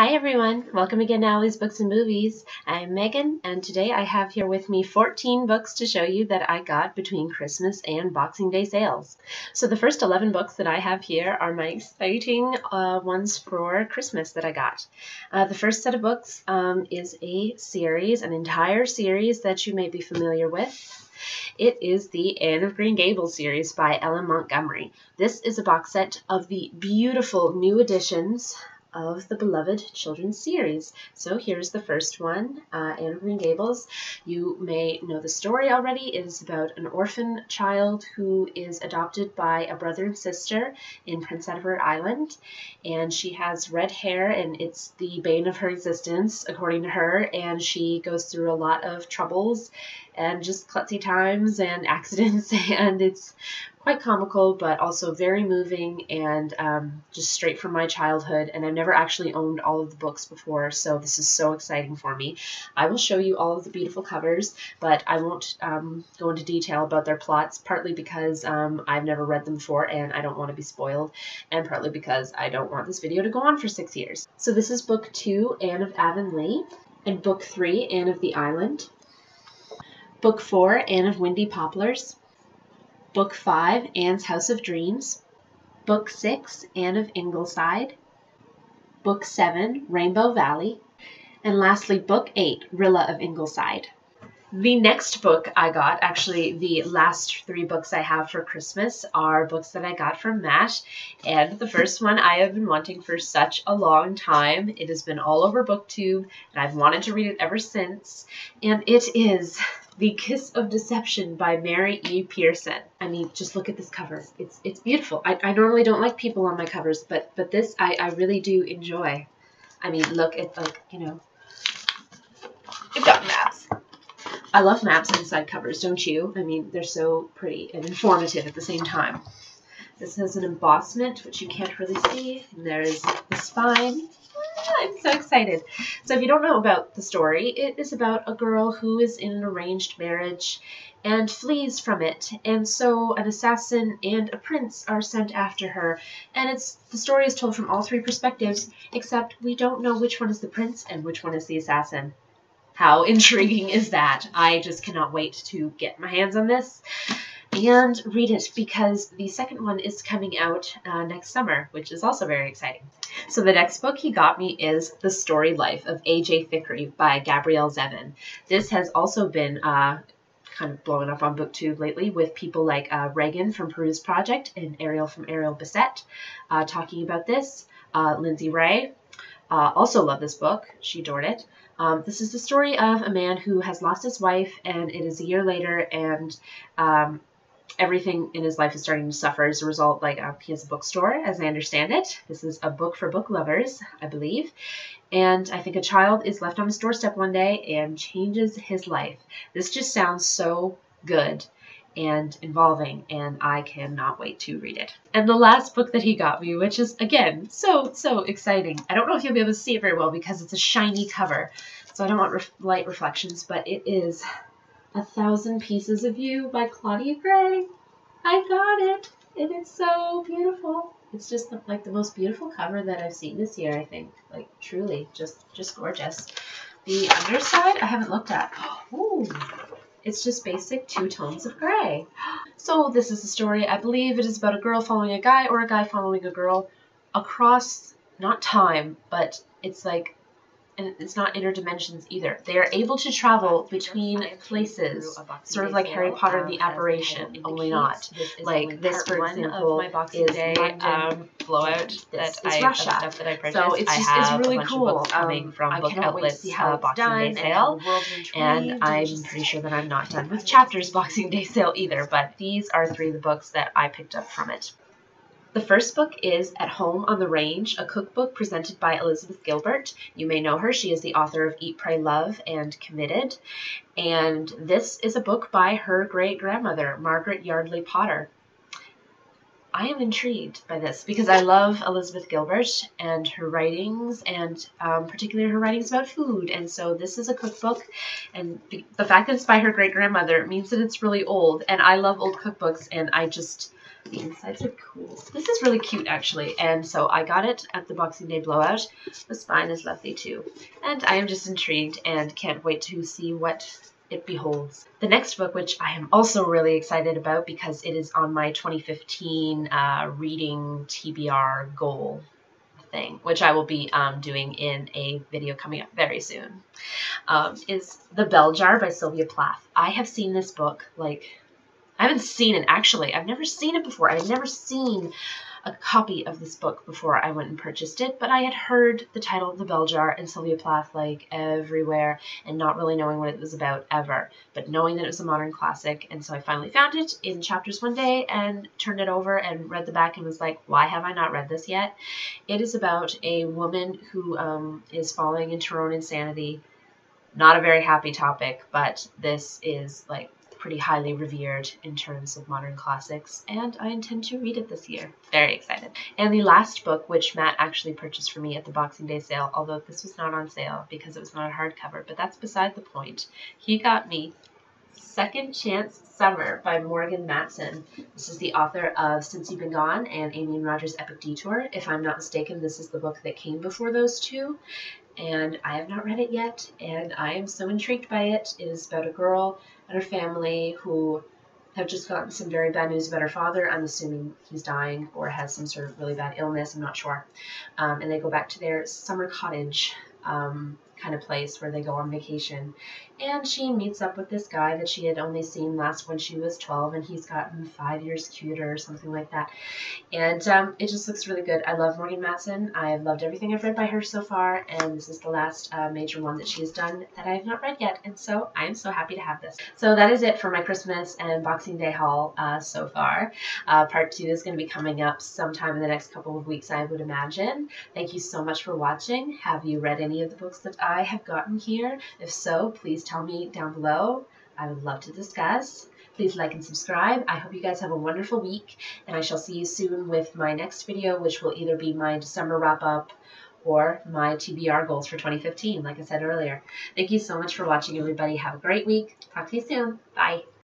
Hi everyone, welcome again to Owl's Books and Movies. I'm Megan and today I have here with me 14 books to show you that I got between Christmas and Boxing Day sales. So the first 11 books that I have here are my exciting uh, ones for Christmas that I got. Uh, the first set of books um, is a series, an entire series that you may be familiar with. It is the Anne of Green Gables series by L.M. Montgomery. This is a box set of the beautiful new editions of the beloved children's series. So here's the first one, uh, Anne of Green Gables. You may know the story already. It is about an orphan child who is adopted by a brother and sister in Prince Edward Island. And she has red hair, and it's the bane of her existence, according to her. And she goes through a lot of troubles and just klutzy times and accidents. And it's quite comical, but also very moving and um, just straight from my childhood. And I've never actually owned all of the books before, so this is so exciting for me. I will show you all of the beautiful covers, but I won't um, go into detail about their plots, partly because um, I've never read them before and I don't want to be spoiled, and partly because I don't want this video to go on for six years. So this is book two, Anne of Avonlea, and book three, Anne of the Island. Book four, Anne of Windy Poplars. Book 5, Anne's House of Dreams. Book 6, Anne of Ingleside. Book 7, Rainbow Valley. And lastly, Book 8, Rilla of Ingleside. The next book I got, actually the last three books I have for Christmas are books that I got from Matt. And the first one I have been wanting for such a long time. It has been all over BookTube and I've wanted to read it ever since. And it is the Kiss of Deception by Mary E. Pearson. I mean, just look at this cover. It's it's beautiful. I, I normally don't like people on my covers, but but this I, I really do enjoy. I mean, look, at like, you know, you've got maps. I love maps inside covers, don't you? I mean, they're so pretty and informative at the same time. This has an embossment, which you can't really see. And there's the spine. I'm so excited. So if you don't know about the story, it is about a girl who is in an arranged marriage and flees from it. And so an assassin and a prince are sent after her. And it's the story is told from all three perspectives, except we don't know which one is the prince and which one is the assassin. How intriguing is that? I just cannot wait to get my hands on this and read it because the second one is coming out uh, next summer, which is also very exciting. So the next book he got me is The Storied Life of A.J. Fikry by Gabrielle Zevin. This has also been uh, kind of blowing up on booktube lately with people like uh, Regan from Peruse Project and Ariel from Ariel Bissett uh, talking about this. Uh, Lindsey Rey uh, also loved this book. She adored it. Um, this is the story of a man who has lost his wife, and it is a year later, and um, everything in his life is starting to suffer as a result. Like uh, he has a bookstore, as I understand it. This is a book for book lovers, I believe. And I think a child is left on his doorstep one day and changes his life. This just sounds so good and involving, and I cannot wait to read it. And the last book that he got me, which is, again, so, so exciting. I don't know if you'll be able to see it very well because it's a shiny cover, so I don't want ref light reflections, but it is a Thousand Pieces of You by Claudia Gray. I got it. And it's so beautiful. It's just the, like the most beautiful cover that I've seen this year, I think. Like truly, just just gorgeous. The underside I haven't looked at. Ooh. It's just basic two tones of gray. So this is a story, I believe it is about a girl following a guy or a guy following a girl across not time, but it's like it's not interdimensions either. They are able to travel between places, sort of like Harry Potter and the Apparition, only not. Like this, for example, is Day um, blowout that I Russia. stuff that I purchased. So it's just it's really cool. coming um, from book outlets see how uh, Boxing Day sale, and, and I'm pretty sure that I'm not done with Chapters Boxing Day sale either. But these are three of the books that I picked up from it. The first book is At Home on the Range, a cookbook presented by Elizabeth Gilbert. You may know her. She is the author of Eat, Pray, Love, and Committed. And this is a book by her great grandmother, Margaret Yardley Potter. I am intrigued by this because I love Elizabeth Gilbert and her writings, and um, particularly her writings about food. And so this is a cookbook, and the fact that it's by her great grandmother means that it's really old. And I love old cookbooks, and I just The insides are cool. This is really cute, actually. And so I got it at the Boxing Day blowout. The spine is lovely, too. And I am just intrigued and can't wait to see what it beholds. The next book, which I am also really excited about because it is on my 2015 uh, reading TBR goal thing, which I will be um, doing in a video coming up very soon, um, is The Bell Jar by Sylvia Plath. I have seen this book like I haven't seen it actually. I've never seen it before. I've never seen a copy of this book before I went and purchased it, but I had heard the title of The Bell Jar and Sylvia Plath like everywhere and not really knowing what it was about ever, but knowing that it was a modern classic. And so I finally found it in chapters one day and turned it over and read the back and was like, why have I not read this yet? It is about a woman who um, is falling into her own insanity. Not a very happy topic, but this is like pretty highly revered in terms of modern classics, and I intend to read it this year. Very excited. And the last book, which Matt actually purchased for me at the Boxing Day sale, although this was not on sale because it was not a hardcover, but that's beside the point. He got me Second Chance Summer by Morgan Matson. This is the author of Since You've Been Gone and Amy and Roger's Epic Detour. If I'm not mistaken, this is the book that came before those two. And I have not read it yet, and I am so intrigued by it. It is about a girl and her family who have just gotten some very bad news about her father. I'm assuming he's dying or has some sort of really bad illness. I'm not sure. Um, and they go back to their summer cottage um, kind of place where they go on vacation. And she meets up with this guy that she had only seen last when she was 12, and he's gotten five years cuter or something like that. And um, it just looks really good. I love Morgan Matson. I've loved everything I've read by her so far, and this is the last uh, major one that she has done that I have not read yet. And so I am so happy to have this. So that is it for my Christmas and Boxing Day haul uh, so far. Uh, part two is going to be coming up sometime in the next couple of weeks, I would imagine. Thank you so much for watching. Have you read any of the books that I have gotten here? If so, please tell me down below. I would love to discuss. Please like and subscribe. I hope you guys have a wonderful week, and I shall see you soon with my next video, which will either be my December wrap-up or my TBR goals for 2015, like I said earlier. Thank you so much for watching, everybody. Have a great week. Talk to you soon. Bye.